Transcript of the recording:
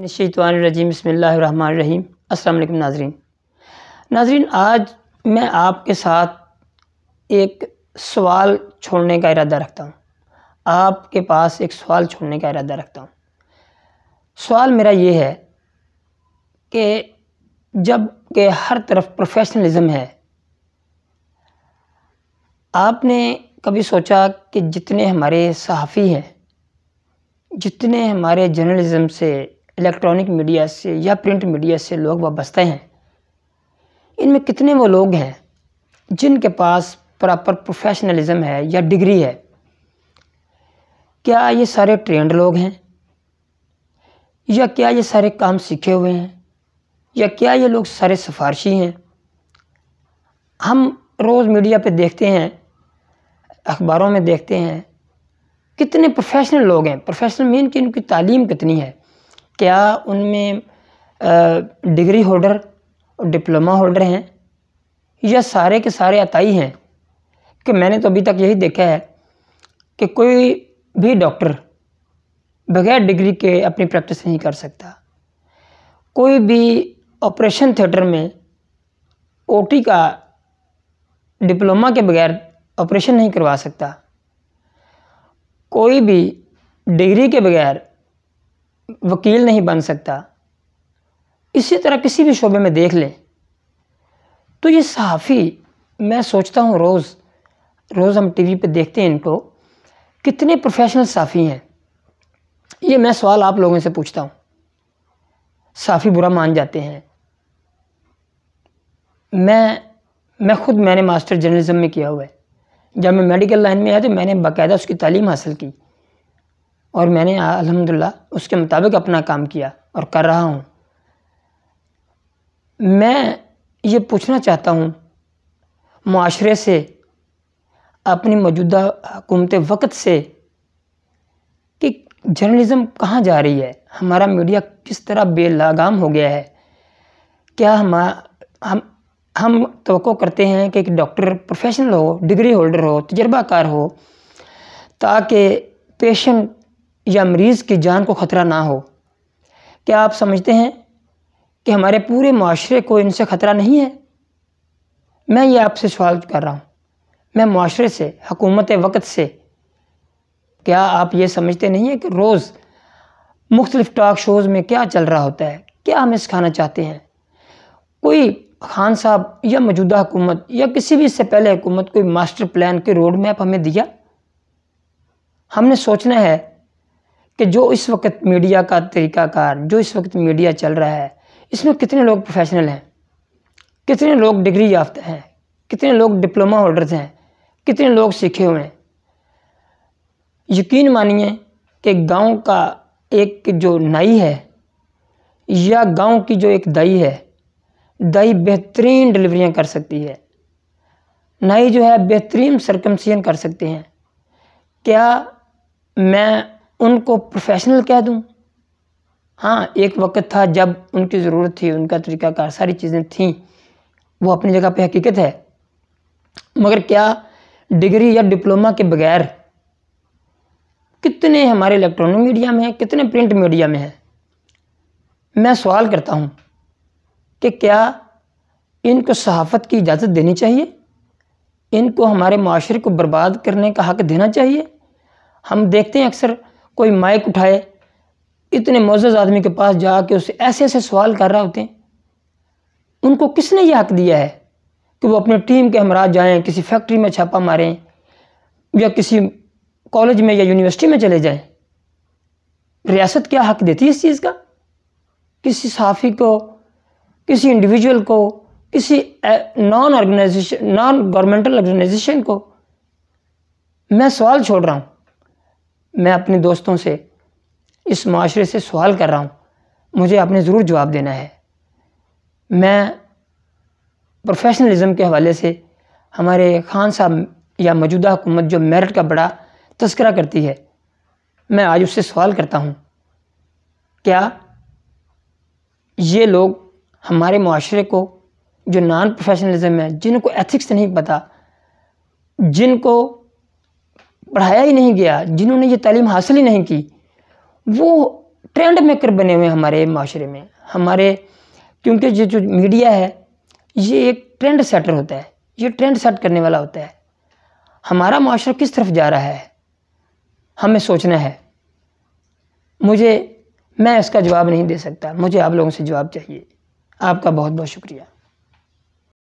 नशीतवानरजीम बसमीम अल्लाम नाजरीन। नाजरीन, आज मैं आपके साथ एक सवाल छोड़ने का इरादा रखता हूँ। आपके पास एक सवाल छोड़ने का इरादा रखता हूँ। सवाल मेरा ये है कि जब के हर तरफ़ प्रोफेशनलिज्म है, आपने कभी सोचा कि जितने हमारे सहाफ़ी हैं, जितने हमारे जर्नलिज़म से इलेक्ट्रॉनिक मीडिया से या प्रिंट मीडिया से लोग वाबस्ते हैं। इनमें कितने वो लोग हैं जिनके पास प्रॉपर प्रोफेशनलिज्म है या डिग्री है? क्या ये सारे ट्रेंड लोग हैं? या क्या ये सारे काम सीखे हुए हैं? या क्या ये लोग सारे सिफारशी हैं? हम रोज़ मीडिया पे देखते हैं, अखबारों में देखते हैं, कितने प्रोफेशनल लोग हैं। प्रोफेशनल मीन कि उनकी तालीम कितनी है? क्या उनमें डिग्री होल्डर और डिप्लोमा होल्डर हैं? या सारे के सारे अताई हैं कि मैंने तो अभी तक यही देखा है कि कोई भी डॉक्टर बगैर डिग्री के अपनी प्रैक्टिस नहीं कर सकता। कोई भी ऑपरेशन थिएटर में ओटी का डिप्लोमा के बगैर ऑपरेशन नहीं करवा सकता। कोई भी डिग्री के बगैर वकील नहीं बन सकता। इसी तरह किसी भी शोबे में देख लें। तो ये सहाफ़ी, मैं सोचता हूँ रोज़ रोज़ हम टीवी पे देखते हैं इनको, कितने प्रोफेशनल साफ़ी हैं। ये मैं सवाल आप लोगों से पूछता हूँ। साफ़ी बुरा मान जाते हैं। मैं मैं खुद मैंने मास्टर जर्नलिज्म में किया हुआ है। जब मैं मेडिकल लाइन में आया तो मैंने बाकायदा उसकी तालीम हासिल की। और मैंने अल्हम्दुलिल्लाह उसके मुताबिक अपना काम किया और कर रहा हूँ। मैं ये पूछना चाहता हूँ माशरे से, अपनी मौजूदा हुकूमत वक्त से, कि जर्नलिज़म कहाँ जा रही है? हमारा मीडिया किस तरह बेलगाम हो गया है? क्या हम हम हम तो करते हैं कि एक डॉक्टर प्रोफेशनल हो, डिग्री होल्डर हो, तजर्बाकार हो, ताकि पेशेंट या मरीज़ की जान को ख़तरा ना हो। क्या आप समझते हैं कि हमारे पूरे माशरे को इनसे ख़तरा नहीं है? मैं ये आपसे सवाल कर रहा हूँ। मैं माशरे से, हकूमत वक़्त से, क्या आप ये समझते नहीं हैं कि रोज़ मुख्तलिफ़ टॉक शोज़ में क्या चल रहा होता है? क्या हमें सिखाना चाहते हैं? कोई खान साहब या मौजूदा हुकूमत या किसी भी इससे पहले हुकूमत कोई मास्टर प्लान के रोड मैप हमें दिया? हमने सोचना है कि जो इस वक्त मीडिया का तरीक़ाकार, जो इस वक्त मीडिया चल रहा है, इसमें कितने लोग प्रोफेशनल हैं? कितने लोग डिग्री याफ्ता हैं? कितने लोग डिप्लोमा होल्डर्स हैं? कितने लोग सीखे हुए हैं? यकीन मानिए कि गाँव का एक जो नाई है या गाँव की जो एक दाई है, दाई बेहतरीन डिलीवरियाँ कर सकती है। नाई जो है बेहतरीन सरकमसियन कर सकते हैं। क्या मैं उनको प्रोफेशनल कह दूँ। हाँ एक वक्त था जब उनकी ज़रूरत थी, उनका तरीक़ाकार, सारी चीज़ें थीं। वो अपनी जगह पे हकीकत है। मगर क्या डिग्री या डिप्लोमा के बगैर कितने हमारे इलेक्ट्रॉनिक मीडिया में हैं, कितने प्रिंट मीडिया में हैं? मैं सवाल करता हूँ कि क्या इनको सहाफ़त की इजाज़त देनी चाहिए? इनको हमारे माशरे को बर्बाद करने का हक देना चाहिए? हम देखते हैं अक्सर कोई माइक उठाए, इतने मोजज़ आदमी के पास जाके उससे ऐसे ऐसे सवाल कर रहे होते हैं। उनको किसने ये हक दिया है कि वो अपने टीम के हमरा जाएँ, किसी फैक्ट्री में छापा मारें, या किसी कॉलेज में या यूनिवर्सिटी में चले जाएँ? रियासत क्या हक देती है इस चीज़ का? किसी साफ़ी को, किसी इंडिविजुअल को, किसी non organisation non governmental organisation को? मैं सवाल छोड़ रहा हूँ। मैं अपने दोस्तों से इस माशरे से सवाल कर रहा हूँ। मुझे आपने ज़रूर जवाब देना है। मैं प्रोफेशनलिज्म के हवाले से हमारे खान साहब या मौजूदा हुकूमत जो मेरिट का बड़ा तस्करा करती है, मैं आज उससे सवाल करता हूँ, क्या ये लोग हमारे माशरे को, जो नॉन प्रोफेशनलिज्म है, जिनको एथिक्स नहीं पता, जिनको पढ़ाया ही नहीं गया, जिन्होंने ये तालीम हासिल ही नहीं की, वो ट्रेंड मेकर बने हुए हमारे माशरे में। हमारे, क्योंकि ये जो मीडिया है, ये एक ट्रेंड सेटर होता है, ये ट्रेंड सेट करने वाला होता है। हमारा माशरा किस तरफ़ जा रहा है, हमें सोचना है। मुझे, मैं इसका जवाब नहीं दे सकता, मुझे आप लोगों से जवाब चाहिए। आपका बहुत बहुत शुक्रिया।